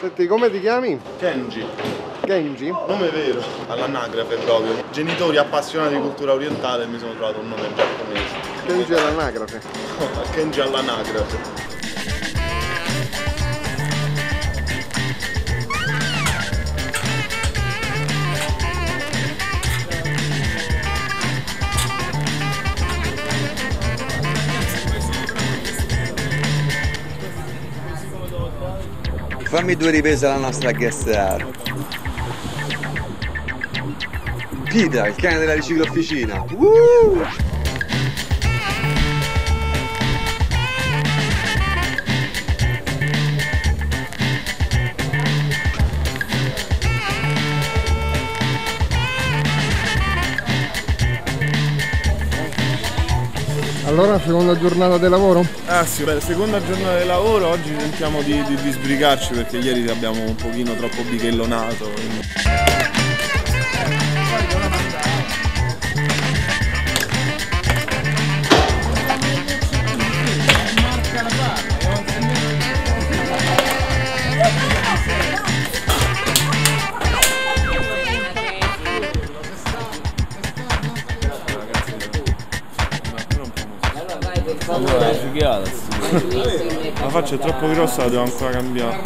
Senti, come ti chiami? Kenji, Genji? nome vero, all'anagrafe proprio. Genitori appassionati di cultura orientale mi sono trovato un nome giapponese. Genji è l'anagrafe. Kenji all'anagrafe. Fammi due riprese alla nostra guest star. Pita, il cane della riciclofficina. Uh! Allora, seconda giornata di lavoro? Ah sì, beh, seconda giornata di lavoro, oggi tentiamo di, di, di sbrigarci perché ieri abbiamo un pochino troppo bichellonato. quindi- La faccia è troppo grossa, la devo ancora cambiare.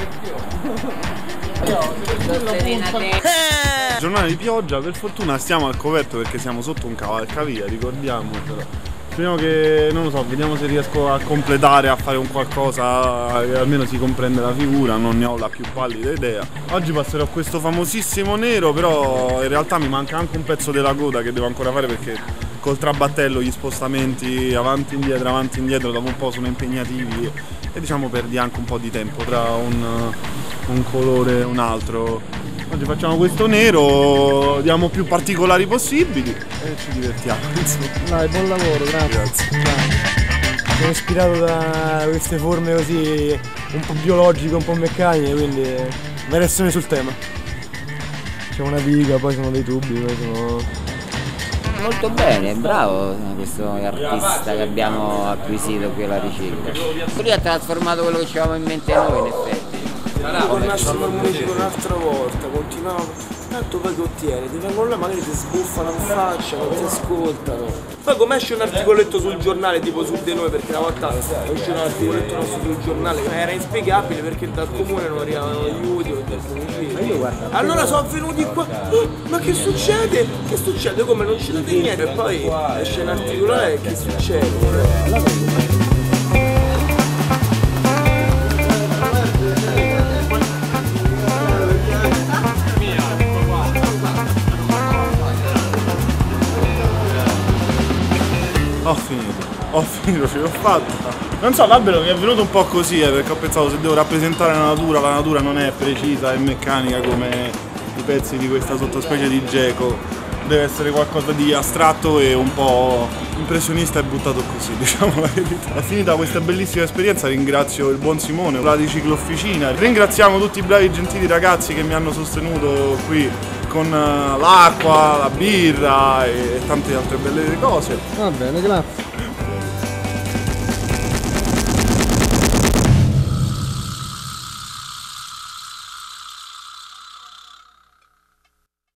Giornata di pioggia, per fortuna stiamo al coperto perché siamo sotto un cavalcavia, ricordiamocelo. Speriamo che, non lo so, vediamo se riesco a completare, a fare un qualcosa che almeno si comprende la figura, non ne ho la più pallida idea. Oggi passerò questo famosissimo nero, però in realtà mi manca anche un pezzo della coda che devo ancora fare perché col trabattello gli spostamenti avanti e indietro, avanti e indietro dopo un po' sono impegnativi e diciamo perdi anche un po' di tempo tra un, un colore e un altro. Oggi facciamo questo nero, diamo più particolari possibili e ci divertiamo. Insomma. Dai, buon lavoro, grazie. Grazie. Sono ispirato da queste forme così un po' biologiche, un po' meccaniche, quindi variazione sul tema. C'è una viga, poi sono dei tubi, poi sono. Molto bene, bravo questo artista che abbiamo acquisito qui alla ricicla. Lui ha trasformato quello che avevamo in mente noi in effetti. Tornassimo al municipio un'altra volta, continuavamo. Tanto poi che ottieni, ti vengono là, magari ti sbuffano in faccia, non ti ascoltano. Poi come esce un articoletto sul giornale, tipo su di noi, perché una volta uscì un articoletto nostro sul giornale, era inspiegabile perché dal comune non arrivavano aiuti, ho detto così. Allora sono venuti qua, "Oh, ma che succede? Che succede? Come non ci date niente? E poi esce un articolo e che succede? Ho finito, ho finito, ce l'ho fatta. Non so, l'albero mi è venuto un po' così, eh, perché ho pensato se devo rappresentare la natura, la natura non è precisa e meccanica come i pezzi di questa sottospecie di geco. Deve essere qualcosa di astratto e un po' impressionista e buttato così, diciamo la verità. Finita questa bellissima esperienza, ringrazio il buon Simone, la di ciclofficina. Ringraziamo tutti i bravi e gentili ragazzi che mi hanno sostenuto qui con eh, l'acqua, la birra e tante altre belle cose. Va bene, grazie.